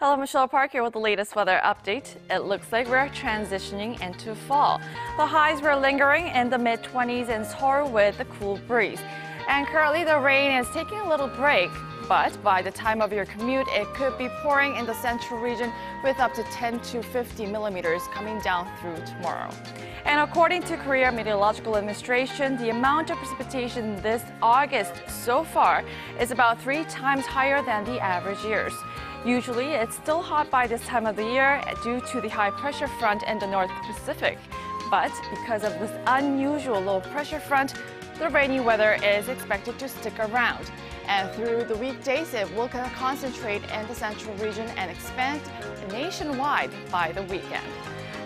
Hello, Michelle Park here with the latest weather update. It looks like we're transitioning into fall. The highs were lingering in the mid 20s in Seoul with a cool breeze. And currently the rain is taking a little break, but by the time of your commute, it could be pouring in the central region with up to 10 to 50 millimeters coming down through tomorrow. And according to Korea Meteorological Administration, the amount of precipitation this August so far is about three times higher than the average years. Usually, it's still hot by this time of the year due to the high pressure front in the North Pacific. But because of this unusual low pressure front, the rainy weather is expected to stick around. And through the weekdays, it will concentrate in the central region and expand nationwide by the weekend.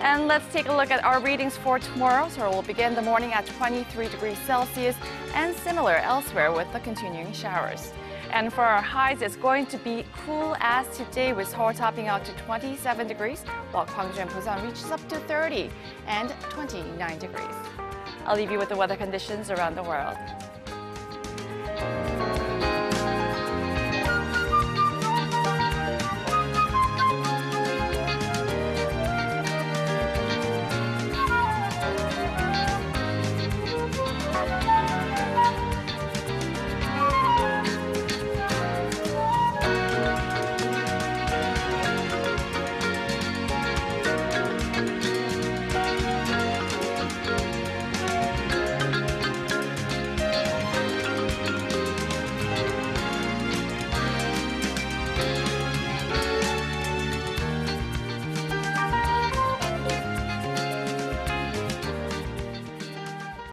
And let's take a look at our readings for tomorrow. Seoul will begin the morning at 23 degrees Celsius and similar elsewhere with the continuing showers. And for our highs, it's going to be cool as today with Seoul topping out to 27 degrees, while Gwangju and Busan reaches up to 30 and 29 degrees. I'll leave you with the weather conditions around the world.